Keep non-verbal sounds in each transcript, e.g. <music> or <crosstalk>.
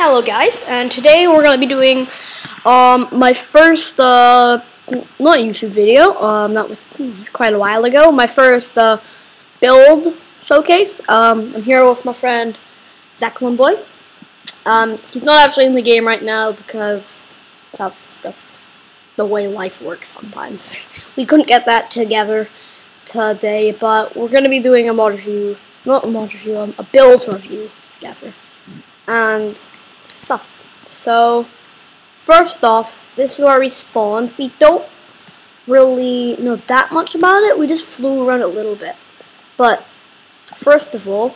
Hello guys, and today we're going to be doing um, my first, uh, not YouTube video, um, that was quite a while ago, my first uh, build showcase. Um, I'm here with my friend Zach Boy. Um, he's not actually in the game right now because that's just the way life works sometimes. <laughs> we couldn't get that together today, but we're going to be doing a mod review, not a mod review, um, a build review together. And stuff. So, first off, this is where we spawned. We don't really know that much about it. We just flew around a little bit. But, first of all,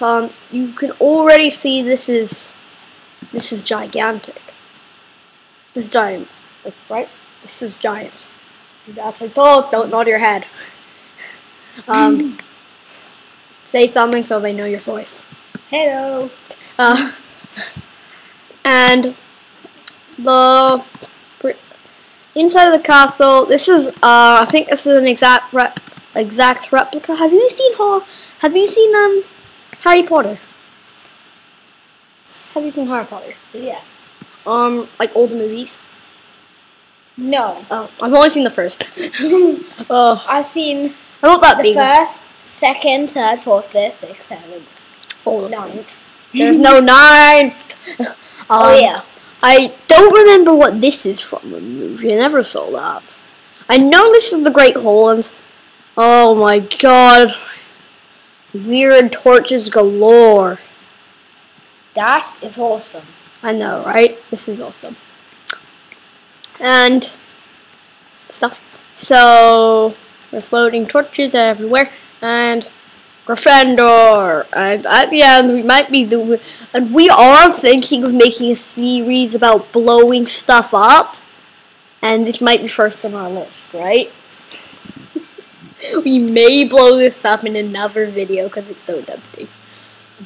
um, you can already see this is, this is gigantic. This is giant, like, right? This is giant. That's like, oh, don't nod your head. <laughs> Um, say something so they know your voice. Hello. Uh, <laughs> and the inside of the castle. This is, uh, I think this is an exact rep, exact replica. Have you seen how? Have you seen um Harry Potter? Have you seen Harry Potter? Yeah. Um, like old movies. No. Oh, I've only seen the first. <laughs> oh, I've seen I thought that the big. first, second, third, fourth, fifth, sixth, seventh, Oh, ninth. There's no ninth. <laughs> oh Um, yeah. I don't remember what this is from the movie. I never saw that. I know this is the Great Holland. Oh my god. Weird torches galore. That is awesome. I know, right? This is awesome. And stuff. So we're floating torches everywhere and Gryffindor. And at the end we might be doing and we are thinking of making a series about blowing stuff up. And this might be first on our list, right? <laughs> we may blow this up in another video because it's so tempting.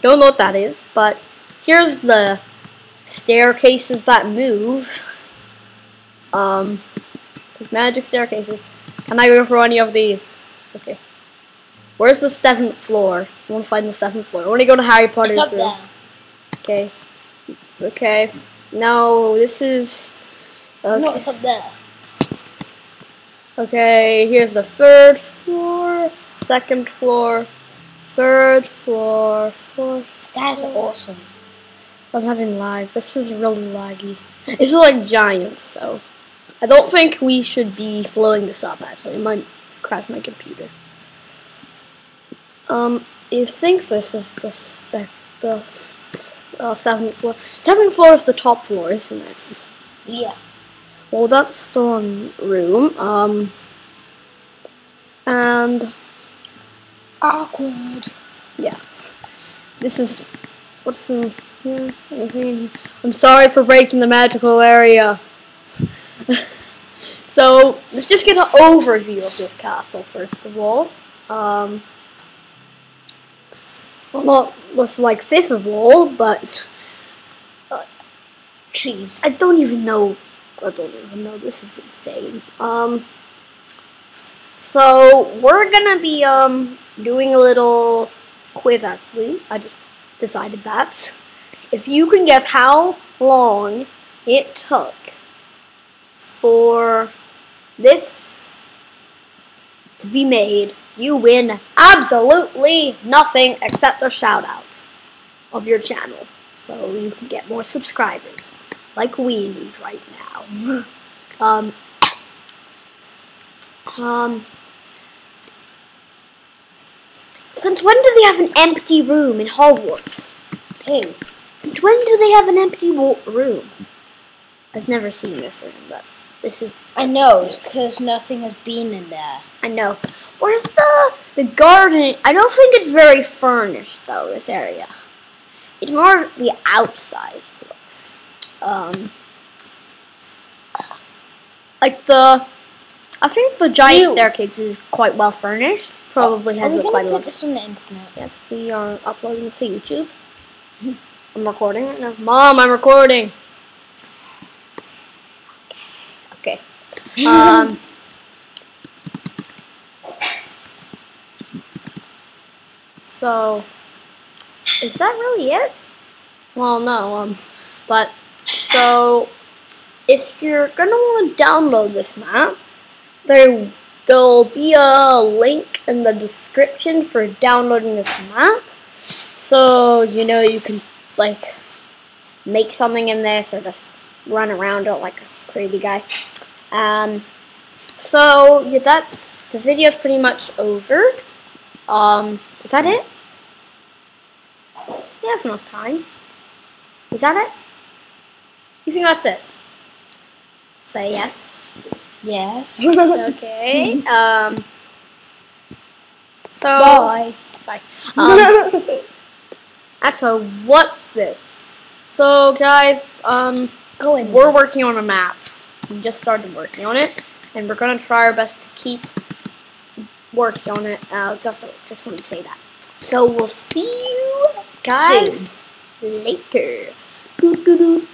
Don't know what that is, but here's the staircases that move. Um, magic staircases. Can I go for any of these? Okay. Where's the seventh floor? I want to find the seventh floor. I want to go to Harry Potter's room. there. Okay. Okay. No, this is. Okay. No, it's up there. Okay, here's the third floor, second floor, third floor, fourth. That is awesome. I'm having lag. This is really laggy. This is like giants, so I don't think we should be blowing this up. Actually, it might crash my computer. Um, it thinks this is the the, the uh, seventh floor. Seventh floor is the top floor, isn't it? Yeah. Well, that's storm room. Um, and Awkward. yeah, this is what's the. I'm sorry for breaking the magical area. <laughs> so let's just get an overview of this castle first of all. Um, well, not was like fifth of all, but Trees. I don't even know. I don't even know. This is insane. Um. So we're gonna be um doing a little quiz. Actually, I just decided that. If you can guess how long it took for this to be made, you win absolutely nothing except a shout out of your channel. So you can get more subscribers like we need right now. Um, um, since when do they have an empty room in Hogwarts? Who? Since when do they have an empty room? I've never seen this room, but this is. I know, because nothing has been in there. I know. Where's the the garden? I don't think it's very furnished though. This area. It's more the outside. Um, like the, I think the giant You- staircase is quite well furnished. Probably has Are we a gonna quite put this on the internet? Yes, we are uploading this to YouTube. I'm recording right now. Mom, I'm recording. Okay. Um. So, is that really it? Well, no. Um, But so if you're gonna want to download this map, there there'll be a link in the description for downloading this map. So you know you can like make something in this or just run around it like a crazy guy. Um, so yeah, that's the video's pretty much over. Um, is that it? We have enough time. Is that it? You think that's it? Say yes. Yes. <laughs> okay. Um. So. Bye. Bye. Um, <laughs> actually, what's this? So, guys, um, Go in. we're working on a map. We just started working on it, and we're going to try our best to keep working on it. Uh, just, just want to say that. So we'll see you guys Soon. later. Do, do, do,